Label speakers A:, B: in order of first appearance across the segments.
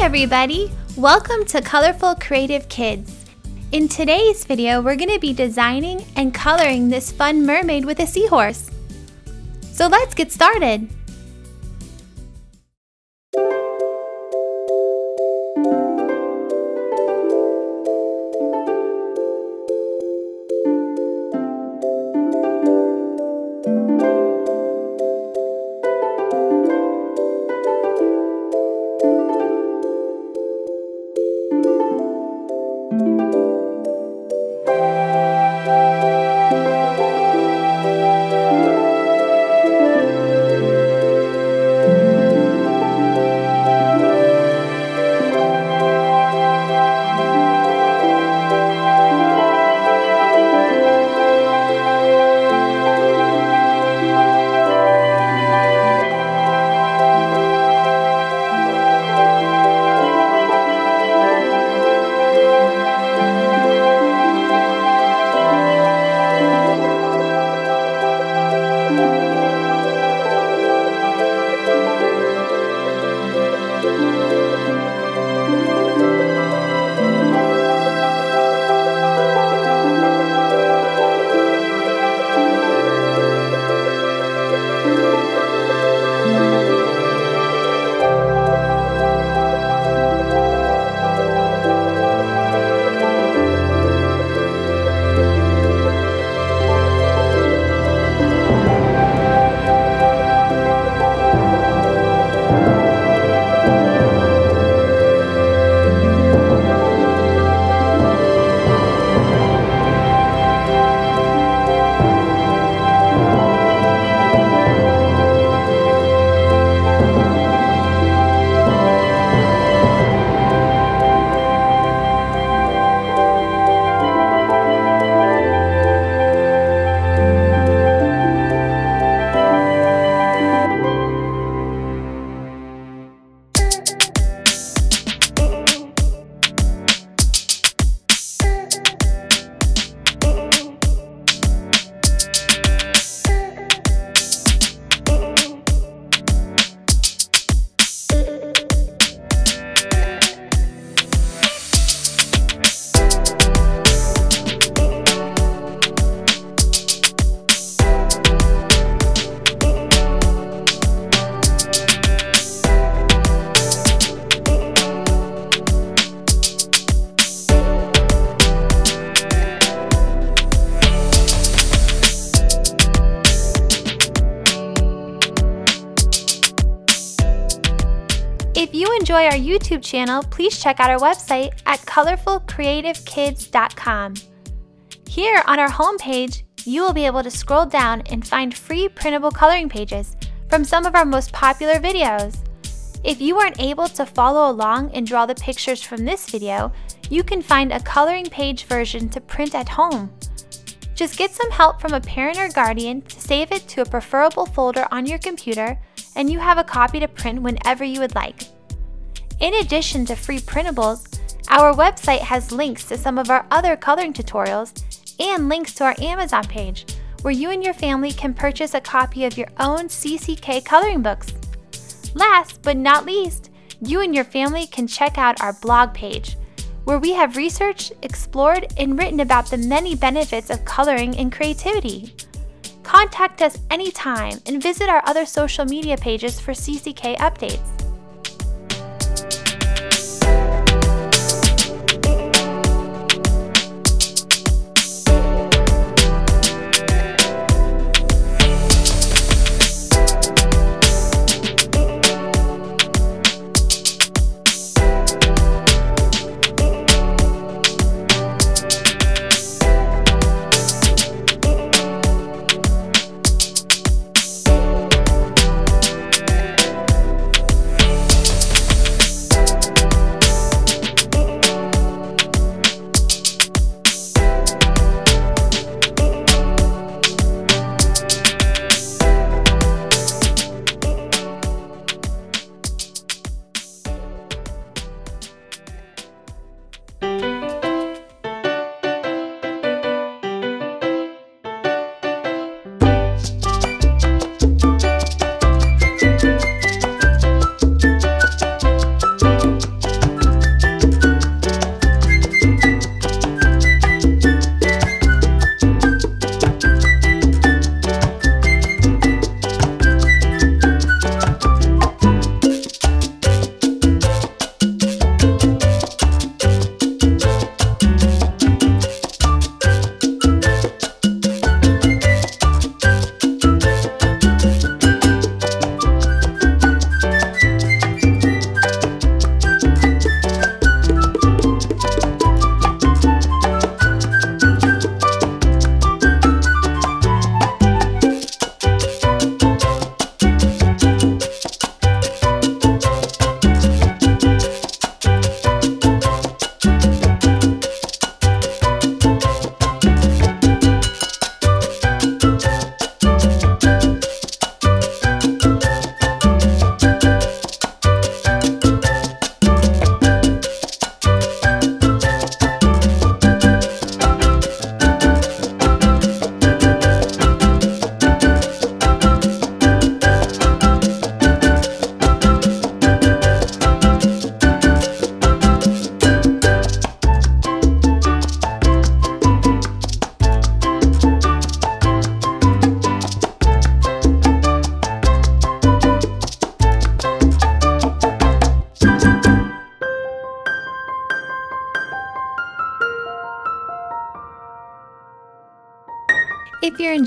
A: everybody! Welcome to Colorful Creative Kids. In today's video, we're going to be designing and coloring this fun mermaid with a seahorse. So let's get started! Enjoy our YouTube channel, please check out our website at colorfulcreativekids.com. Here on our homepage, you will be able to scroll down and find free printable coloring pages from some of our most popular videos. If you weren't able to follow along and draw the pictures from this video, you can find a coloring page version to print at home. Just get some help from a parent or guardian to save it to a preferable folder on your computer and you have a copy to print whenever you would like. In addition to free printables, our website has links to some of our other coloring tutorials and links to our Amazon page where you and your family can purchase a copy of your own CCK coloring books. Last but not least, you and your family can check out our blog page where we have researched, explored, and written about the many benefits of coloring and creativity. Contact us anytime and visit our other social media pages for CCK updates.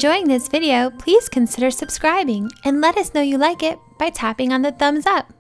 A: Enjoying this video, please consider subscribing and let us know you like it by tapping on the thumbs up.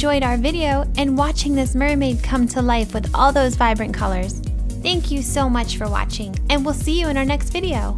A: Enjoyed our video and watching this mermaid come to life with all those vibrant colors. Thank you so much for watching, and we'll see you in our next video.